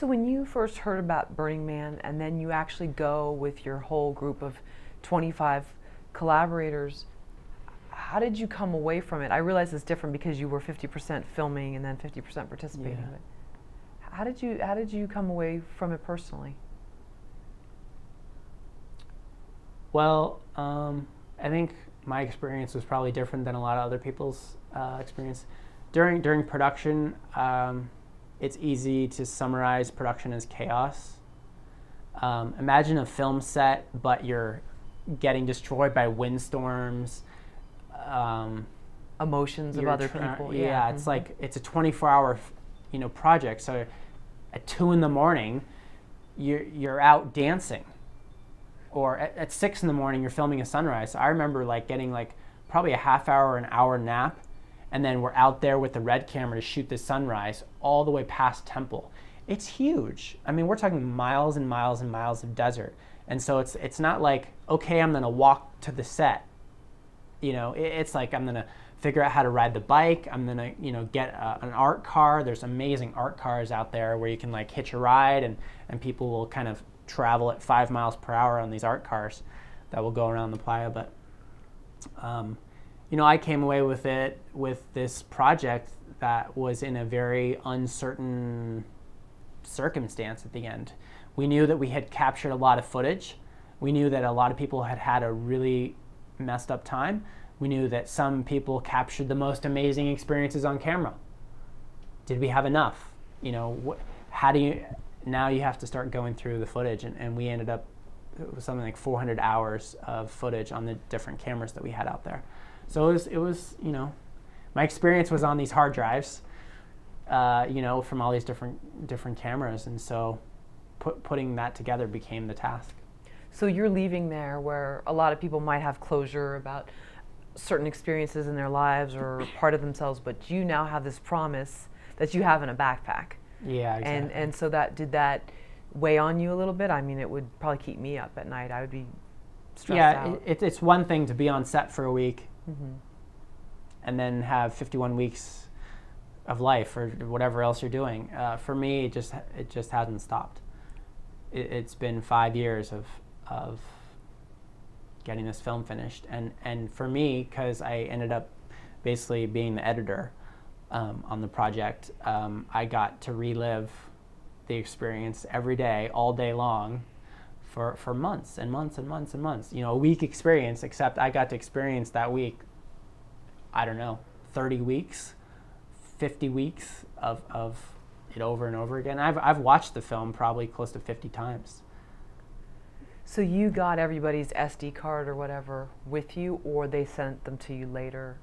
So when you first heard about Burning Man and then you actually go with your whole group of 25 collaborators, how did you come away from it? I realize it's different because you were 50% filming and then 50% participating. Yeah. But how did you how did you come away from it personally? Well, um, I think my experience was probably different than a lot of other people's uh, experience. During during production, um, it's easy to summarize production as chaos. Um, imagine a film set, but you're getting destroyed by windstorms. Um, Emotions of other people. Yeah, it's mhm. like it's a 24-hour, you know, project. So at two in the morning, you're you're out dancing, or at, at six in the morning, you're filming a sunrise. I remember like getting like probably a half hour, an hour nap, and then we're out there with the red camera to shoot the sunrise all the way past Temple. It's huge. I mean, we're talking miles and miles and miles of desert, and so it's it's not like okay, I'm gonna walk to the set. You know it, it's like i'm gonna figure out how to ride the bike. I'm gonna you know get a, an art car. There's amazing art cars out there where you can like hitch a ride and and people will kind of travel at five miles per hour on these art cars that will go around the playa. But um, you know i came away with it with this project that was in a very uncertain circumstance at the end we knew that we had captured a lot of footage we knew that a lot of people had had a really messed up time. We knew that some people captured the most amazing experiences on camera. Did we have enough? You know, how do you, now you have to start going through the footage, and, and we ended up with something like 400 hours of footage on the different cameras that we had out there. So it was, it was you know, my experience was on these hard drives, uh, you know, from all these different different cameras, and so put, putting that together became the task. So you're leaving there where a lot of people might have closure about certain experiences in their lives or part of themselves, but you now have this promise that you have in a backpack. Yeah, exactly. And and so that did that weigh on you a little bit? I mean, it would probably keep me up at night. I would be stressed yeah, out. it, it's one thing to be on set for a week Mhm. and then have 51 weeks of life or whatever else you're doing. Uh, for me, it just it just hasn't stopped. It, it's been five years of of getting this film finished, and and for me, because I ended up basically being the editor um, on the project, um, I got to relive the experience every day, all day long, for for months and months and months and months. You know, a week experience, except I got to experience that week. I don't know, 30 weeks, 50 weeks of, of it over and over again. I've, I've watched the film probably close to 50 times. So you got everybody's SD card or whatever with you, or they sent them to you later?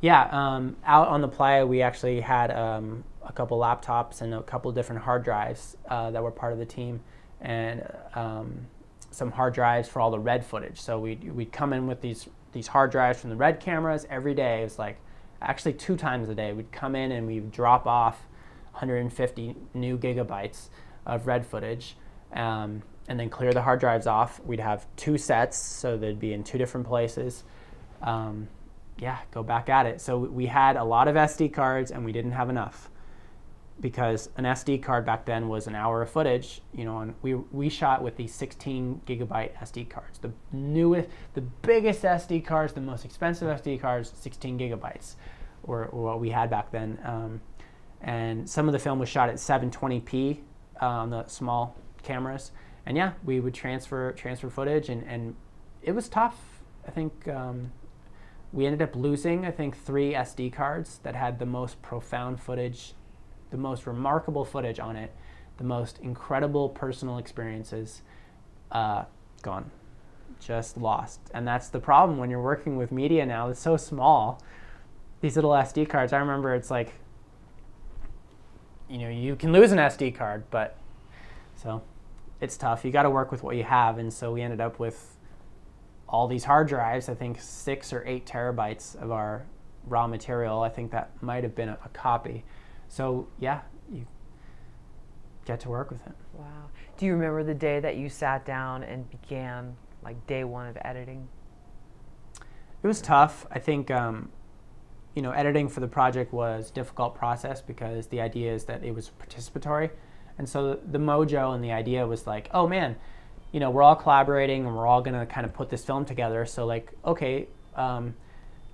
Yeah, um, out on the playa, we actually had um, a couple laptops and a couple different hard drives uh, that were part of the team, and um, some hard drives for all the red footage. So we'd, we'd come in with these these hard drives from the red cameras every day. It was like actually two times a day. We'd come in and we'd drop off 150 new gigabytes of red footage. Um, and then clear the hard drives off. We'd have two sets, so they'd be in two different places. Um, yeah, go back at it. So we had a lot of SD cards, and we didn't have enough because an SD card back then was an hour of footage. You know, and we we shot with these 16 gigabyte SD cards, the newest, the biggest SD cards, the most expensive SD cards, 16 gigabytes, or, or what we had back then. Um, and some of the film was shot at 720p uh, on the small cameras. And yeah, we would transfer transfer footage, and, and it was tough. I think um, we ended up losing, I think, three SD cards that had the most profound footage, the most remarkable footage on it, the most incredible personal experiences. Uh, gone, just lost. And that's the problem when you're working with media now. It's so small. These little SD cards. I remember it's like, you know, you can lose an SD card, but so it's tough. You got to work with what you have, and so we ended up with all these hard drives. I think six or eight terabytes of our raw material. I think that might have been a, a copy. So yeah, you get to work with it. Wow. Do you remember the day that you sat down and began, like day one of editing? It was tough. I think um, you know editing for the project was a difficult process because the idea is that it was participatory, And so the mojo and the idea was like, oh man, you know, we're all collaborating and we're all gonna kind of put this film together. So like, okay, um,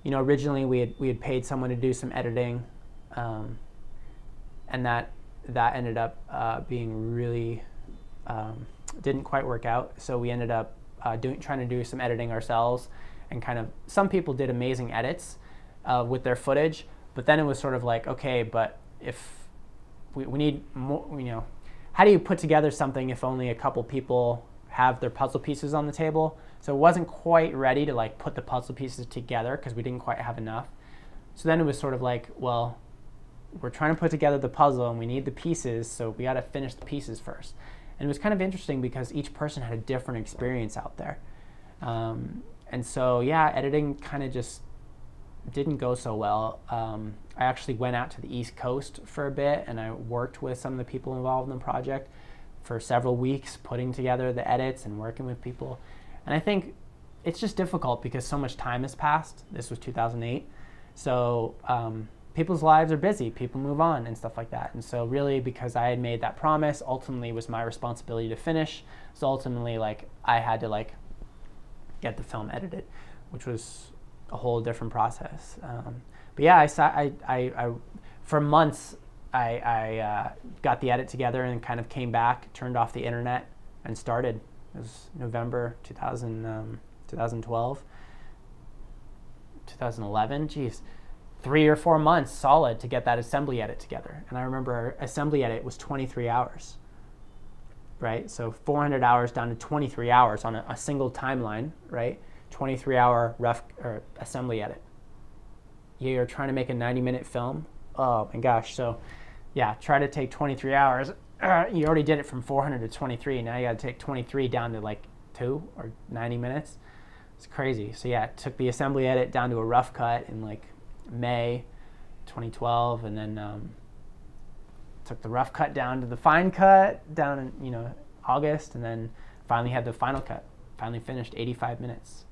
you know, originally we had we had paid someone to do some editing, um, and that that ended up uh, being really um, didn't quite work out. So we ended up uh, doing trying to do some editing ourselves, and kind of some people did amazing edits uh, with their footage, but then it was sort of like, okay, but if we, we need more, you know, how do you put together something if only a couple people have their puzzle pieces on the table? So it wasn't quite ready to like put the puzzle pieces together because we didn't quite have enough. So then it was sort of like, well, we're trying to put together the puzzle and we need the pieces, so we got to finish the pieces first. And it was kind of interesting because each person had a different experience out there. Um, and so, yeah, editing kind of just didn't go so well. Um, I actually went out to the East Coast for a bit and I worked with some of the people involved in the project for several weeks, putting together the edits and working with people. And I think it's just difficult because so much time has passed. This was 2008. So um, people's lives are busy, people move on and stuff like that. And so, really, because I had made that promise, ultimately was my responsibility to finish. So, ultimately, like, I had to, like, get the film edited, which was a whole different process. Um, but yeah, I, saw, I, I, I, for months, I, I uh, got the edit together and kind of came back, turned off the internet, and started. It was November 2000, um, 2012, 2011. Geez, three or four months solid to get that assembly edit together. And I remember assembly edit was 23 hours, right? So 400 hours down to 23 hours on a, a single timeline, right? 23 hour rough or assembly edit. You're trying to make a 90 minute film. Oh my gosh. So yeah, try to take 23 hours. you already did it from 400 to 23. Now you got to take 23 down to like two or 90 minutes. It's crazy. So yeah, took the assembly edit down to a rough cut in like May 2012, and then um, took the rough cut down to the fine cut down in you know August, and then finally had the final cut. Finally finished 85 minutes.